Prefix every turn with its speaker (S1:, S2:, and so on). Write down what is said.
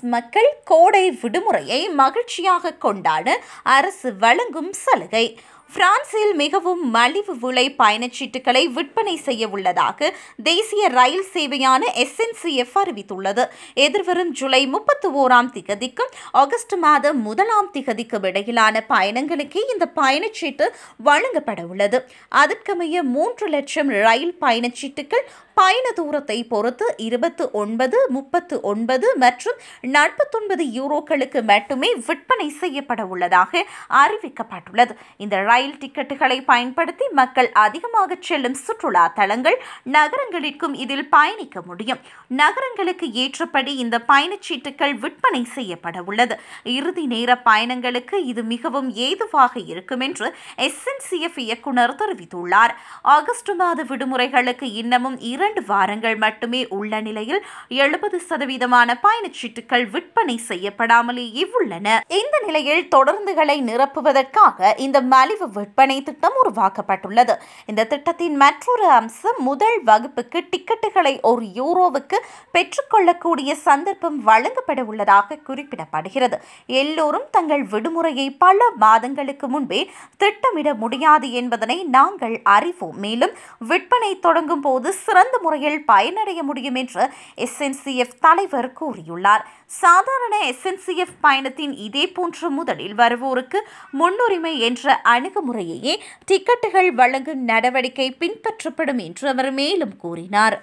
S1: மக்கள் கோடை விடுமுறையை மகிழ்ச்சியாக கொண்டாட அரசு வழங்கும் சலுகை. பிரான்சில் மிகவும் மலிவு விலை பயணச்சீட்டுகளை விற்பனை செய்ய உள்ளதாக தேசிய ரயில் சேவையான எஸ்என்சிஎஃப் அறிவித்துள்ளது. எதிர்வரும் ஜூலை முப்பத்தி ஓராம் திகதிக்கும் ஆகஸ்ட் மாதம் முதலாம் திகதிக்கும் இடையிலான பயணங்களுக்கே இந்த பயணச்சீட்டு வழங்கப்பட உள்ளது. அதற்கமைய மூன்று லட்சம் ரயில் பயணச்சீட்டுகள் பயண தூரத்தை பொறுத்து இருபத்து ஒன்பது முப்பத்து ஒன்பது மற்றும் நாற்பத்தொன்பது யூரோக்களுக்கு மட்டுமே விற்பனை செய்யப்பட உள்ளதாக அறிவிக்கப்பட்டுள்ளது. இந்த ரயில் டிக்கெட்டுகளை பயன்படுத்தி மக்கள் அதிகமாக செல்லும் சுற்றுலா தலங்கள் நகரங்களிற்கும் இதில் பயணிக்க முடியும். நகரங்களுக்கு ஏற்றபடி இந்த பயணச்சீட்டுகள் விற்பனை செய்யப்பட உள்ளது. இறுதி நேர பயணங்களுக்கு இது மிகவும் ஏதுவாக இருக்கும் என்று எஸ்என்சிஎஃப் இயக்குனர் தெரிவித்துள்ளார். ஆகஸ்ட் மாத விடுமுறைகளுக்கு இன்னமும் இரண்டு வாரங்கள் மட்டுமே உள்ள நிலையில் எழுபது சதவீதமான பயணச்சீட்டுகள் விற்பனை செய்யப்படாமலேயே உள்ளன. இந்த நிலையில் தொடர்ந்துகளை நிரப்புவதற்காக இந்த மலிவு விற்பனை திட்டம் உருவாக்கப்பட்டுள்ளது. இந்த திட்டத்தின் மற்றொரு அம்சம் முதல் வகுப்புக்கு டிக்கெட்டுகளை ஒரு யூரோவுக்கு பெற்றுக்கொள்ளக்கூடிய சந்தர்ப்பம் வழங்கப்பட உள்ளதாக குறிப்பிடப்படுகிறது. எல்லோரும் தங்கள் விடுமுறையை பல மாதங்களுக்கு முன்பே திட்டமிட முடியாது என்பதனை நாங்கள் அறிவோம். மேலும் விற்பனை தொடங்கும் போது சிறந்த முறையில் பயனடைய முடியும் என்று எஸ்என்சிஎஃப் தலைவர் கூறியுள்ளார். சாதாரண எஸ்என்சிஎஃப் பயணத்தின் இதே போன்ற முதலில் வருவோருக்கு முன்னுரிமை என்ற அணுகுமுறையையே டிக்கெட்டுகள் வழங்கும் நடவடிக்கை பின்பற்றப்படும் என்று அவர் மேலும் கூறினார்.